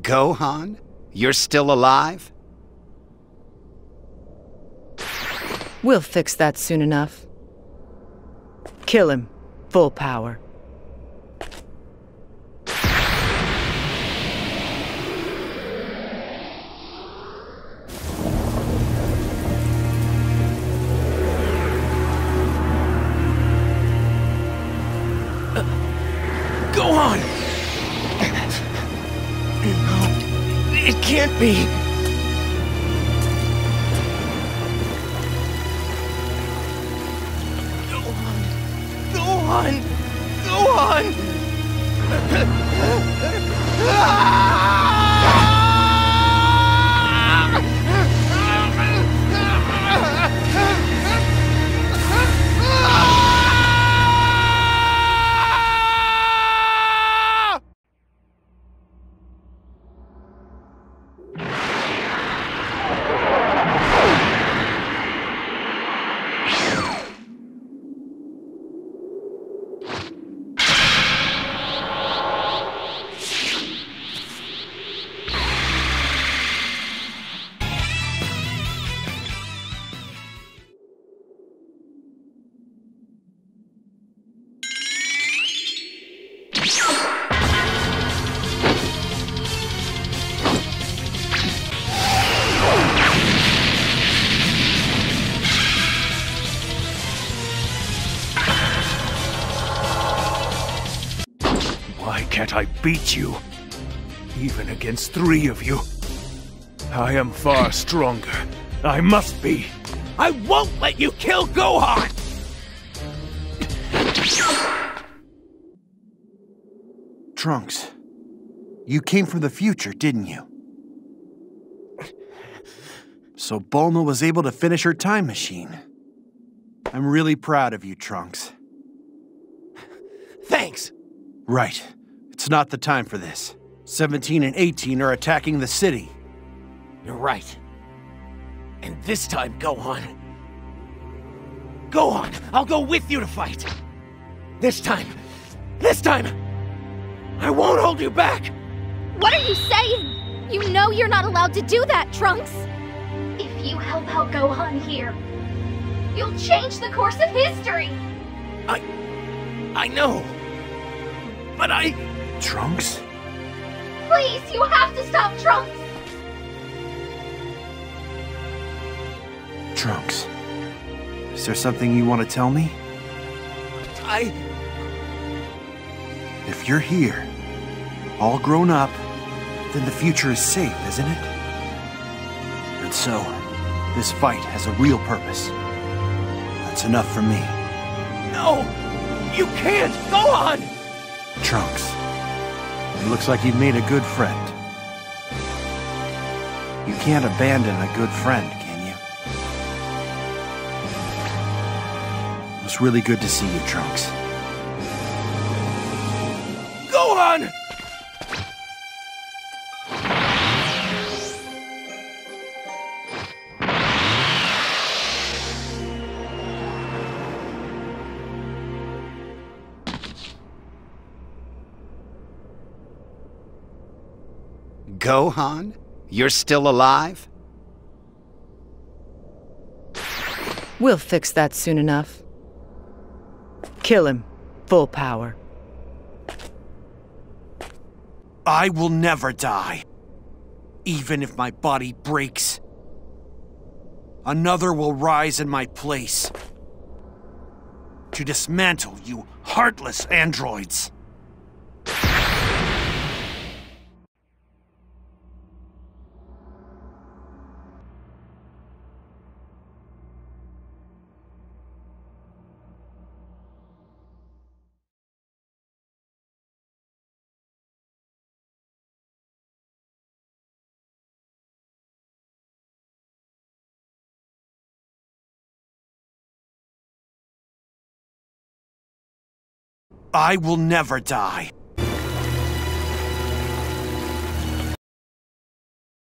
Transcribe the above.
Gohan? You're still alive? We'll fix that soon enough. Kill him. Full power. It can't be! Gohan! Gohan! Why can't I beat you? Even against three of you. I am far stronger. I must be. I won't let you kill Gohan! Trunks, you came from the future, didn't you? So Bulma was able to finish her time machine. I'm really proud of you, Trunks. Thanks! Right. It's not the time for this. 17 and 18 are attacking the city. You're right. And this time, Gohan. Gohan, I'll go with you to fight. This time, this time, I won't hold you back. What are you saying? You know you're not allowed to do that, Trunks! If you help out Gohan here, you'll change the course of history! I. I know. But I. Trunks? Please, you have to stop Trunks! Trunks. Is there something you want to tell me? I. If you're here, all grown up, then the future is safe, isn't it? And so, this fight has a real purpose. That's enough for me. No! You can't! Go on! Trunks. It looks like you've made a good friend. You can't abandon a good friend, can you? It was really good to see you, Trunks. Gohan! Gohan? You're still alive? We'll fix that soon enough. Kill him. Full power. I will never die. Even if my body breaks. Another will rise in my place. To dismantle you heartless androids. I will never die.